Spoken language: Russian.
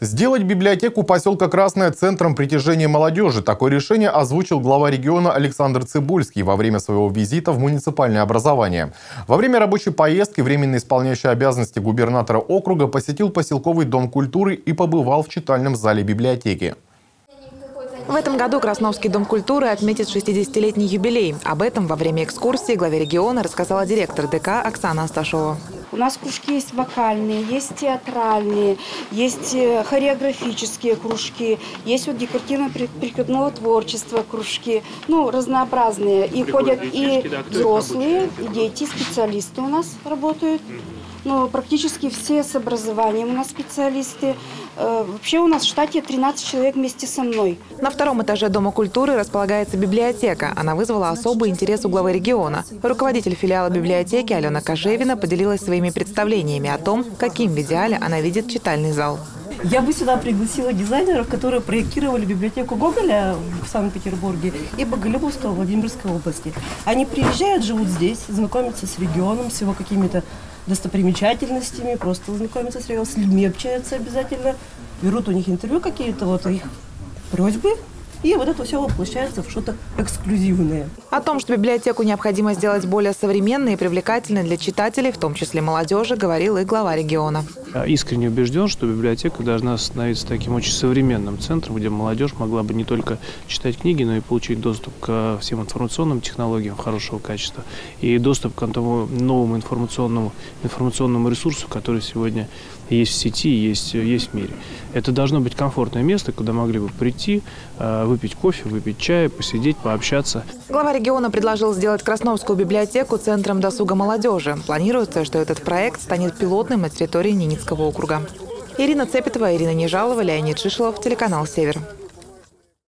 Сделать библиотеку поселка Красная центром притяжения молодежи. Такое решение озвучил глава региона Александр Цибульский во время своего визита в муниципальное образование. Во время рабочей поездки временно исполняющий обязанности губернатора округа посетил поселковый дом культуры и побывал в читальном зале библиотеки. В этом году Красновский дом культуры отметит 60-летний юбилей. Об этом во время экскурсии главе региона рассказала директор ДК Оксана Асташова. У нас кружки есть вокальные, есть театральные, есть э, хореографические кружки, есть вот декоративно-прикладного творчества кружки, ну, разнообразные. И ходят и взрослые, и дети, специалисты у нас работают. Ну, практически все с образованием у нас специалисты. Э, вообще у нас в штате 13 человек вместе со мной. На втором этаже Дома культуры располагается библиотека. Она вызвала особый интерес у главы региона. Руководитель филиала библиотеки Алена Кожевина поделилась своими представлениями о том, каким в идеале она видит читальный зал. Я бы сюда пригласила дизайнеров, которые проектировали библиотеку Гоголя в Санкт-Петербурге и Боголюбовского Владимирской области. Они приезжают, живут здесь, знакомятся с регионом, с его какими-то достопримечательностями, просто знакомятся с с людьми общаются обязательно, берут у них интервью какие-то, вот их просьбы, и вот это все воплощается в что-то эксклюзивное. О том, что библиотеку необходимо сделать более современной и привлекательной для читателей, в том числе молодежи, говорил и глава региона. Искренне убежден, что библиотека должна становиться таким очень современным центром, где молодежь могла бы не только читать книги, но и получить доступ к всем информационным технологиям хорошего качества и доступ к тому новому информационному, информационному ресурсу, который сегодня есть в сети, есть, есть в мире. Это должно быть комфортное место, куда могли бы прийти, э, выпить кофе, выпить чай, посидеть, пообщаться. Глава региона предложил сделать Красновскую библиотеку центром досуга молодежи. Планируется, что этот проект станет пилотным на территории Ниницкого округа. Ирина Цепетова, Ирина Нежалова, Леонид Шишелов, телеканал «Север».